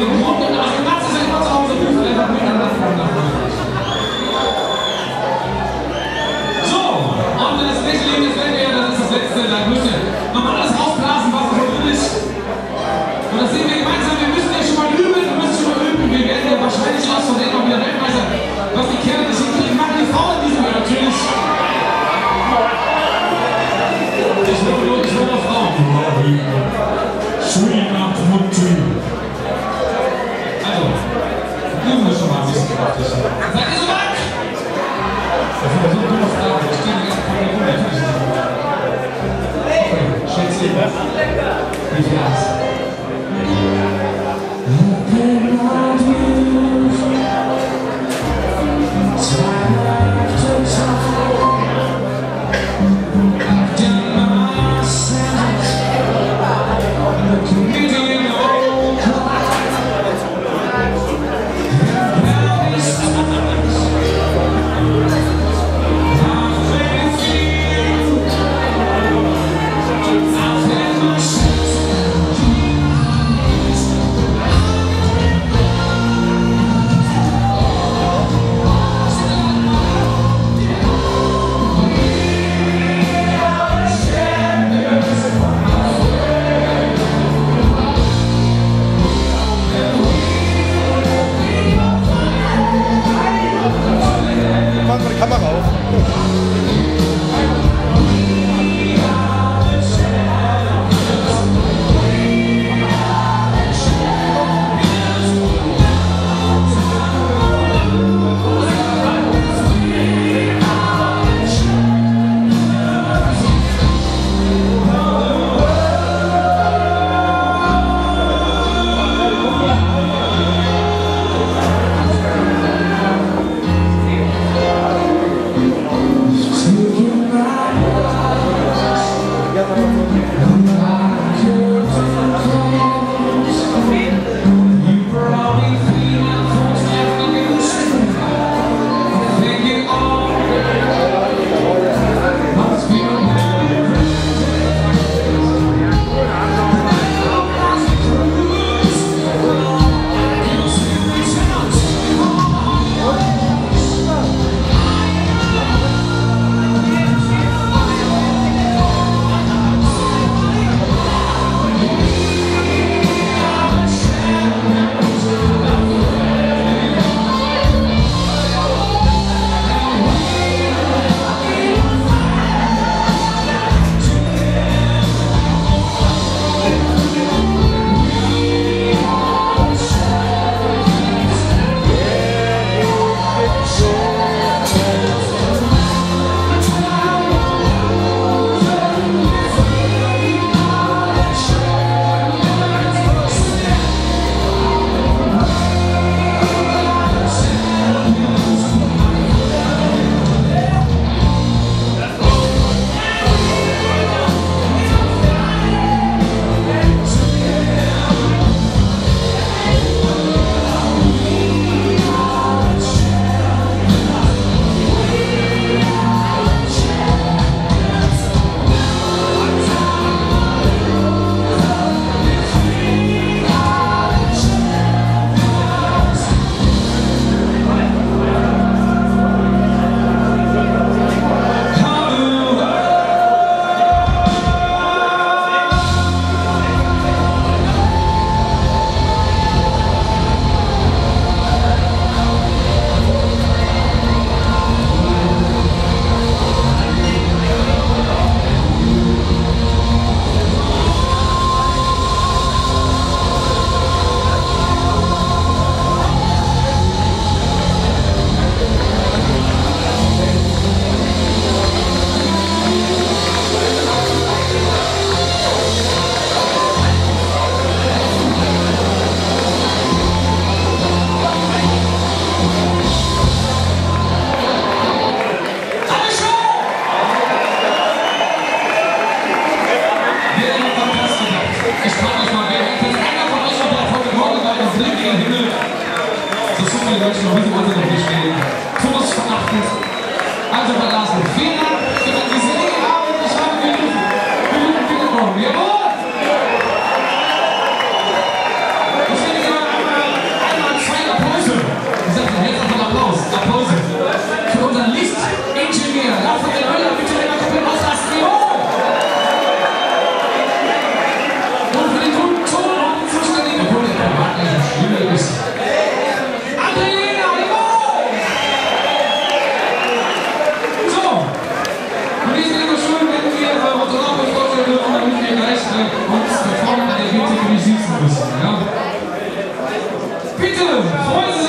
あ! Schätzchen. Wie Menschen noch Bitte, Freunde!